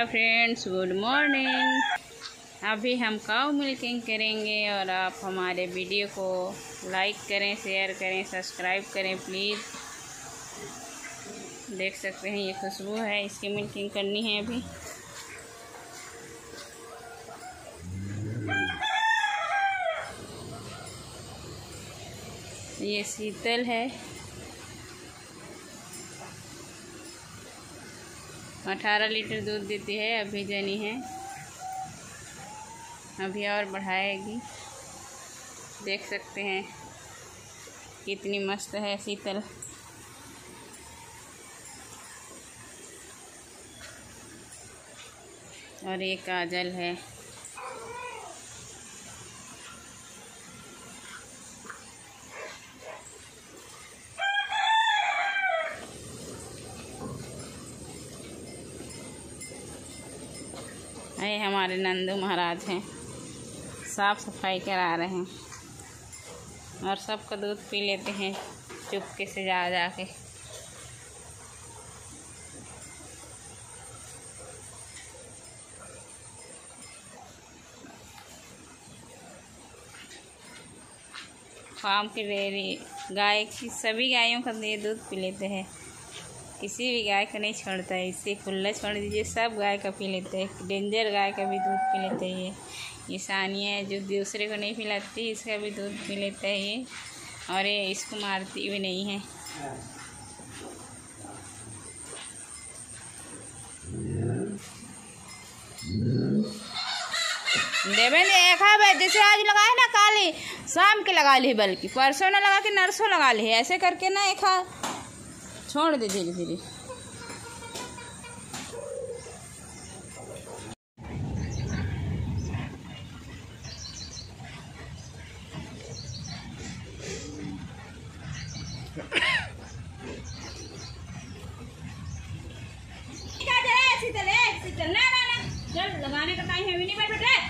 Hi friends, good morning. अभी हम cow milking करेंगे और आप हमारे वीडियो को लाइक करें शेयर करें सब्सक्राइब करें प्लीज़ देख सकते हैं, ये खुशबू है, इसकी मिल्किंग करनी है अभी। ये शीतल है। अठारह लीटर दूध देती है, अभी जनी है। अभी और बढ़ाएगी। देख सकते हैं कितनी मस्त है शीतल। और एक काजल है। ये हमारे नंदू महाराज हैं। साफ़ सफ़ाई करा रहे हैं और सबका दूध पी लेते हैं, चुपके से जा जा के फार्म की डेयरी, गाय की सभी गायों का दूध पी लेते हैं। किसी भी गाय का नहीं छोड़ता है इससे खुला छोड़ दीजिए, सब गाय का पी लेते हैं, डेंजर गाय का भी दूध पी लेते हैं ये। ये सानिया है जो दूसरे को नहीं पिलाती, इसका भी दूध पी लेता है ये, और ये इसको मारती भी नहीं है। देवे ने एक जैसे आज लगाए ना, काली, शाम के लगा ली बल्कि, परसों ना लगा के नरसों लगा ली ऐसे करके ना एक छोड़ दे धीरे धीरे। लगाने का टाइम है भी नहीं बैठ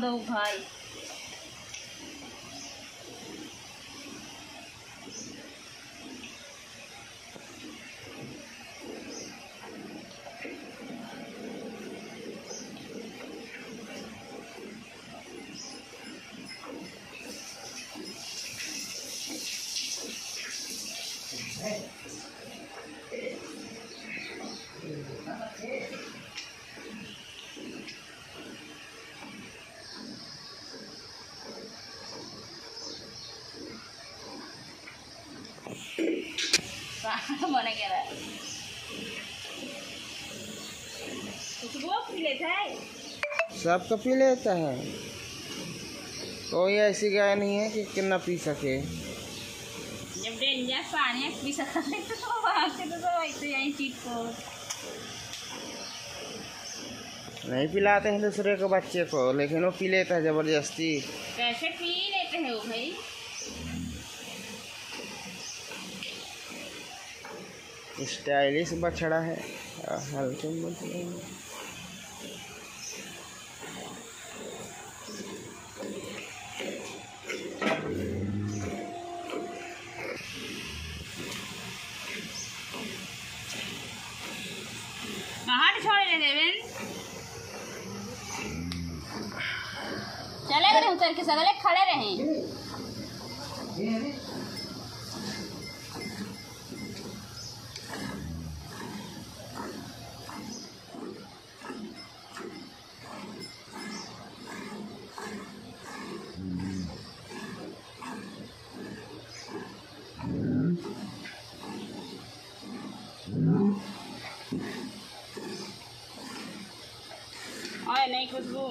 दो भाई। મને सब तो पी लेता है। कोई ऐसी गाय नहीं है कि कितना पी सके। जब डेंजर पानी पी तो तो चीज़ को नहीं पिलाते हैं दूसरे को बच्चे को, लेकिन वो पी लेता है ज़बरदस्ती। कैसे पी लेते हैं वो भाई। स्टाइलिश बछड़ा है। हल्के मतलब चले गए उतर के सगले खड़े रहे। खुशबू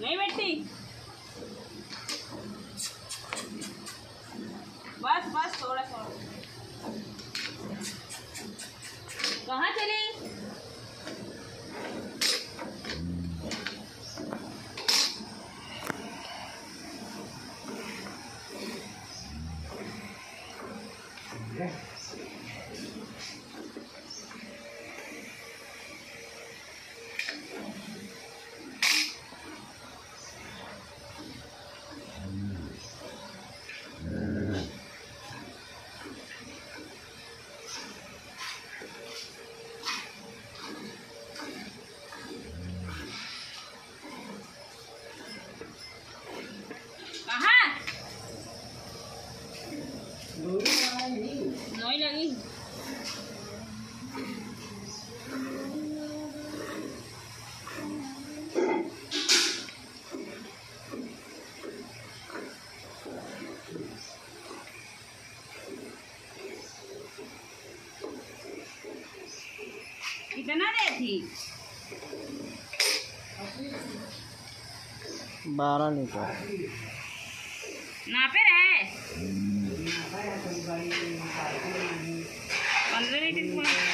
नहीं बैठी बस बस थोड़ा थोड़ा। कहाँ चली? कहाँ नहीं लगी कितना दे थी बारह लीटर नापे रहे। पंद्रह लीटर।